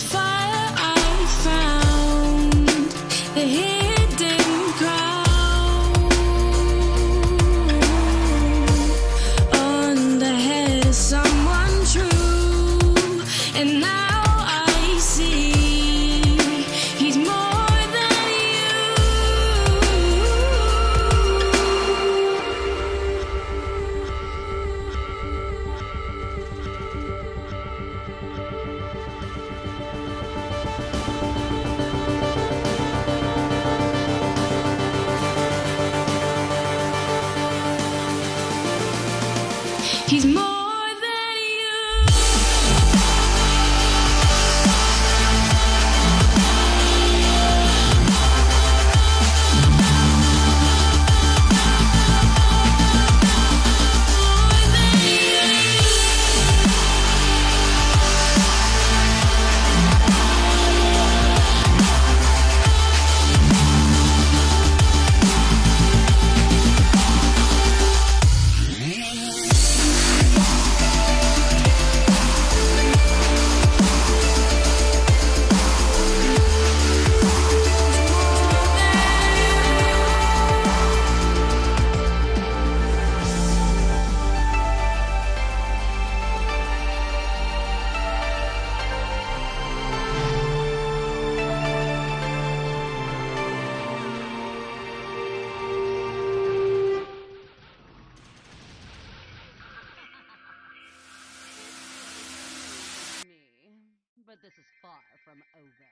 fire I found the hidden crown on the head of someone true, and now. He's more. This is far from over.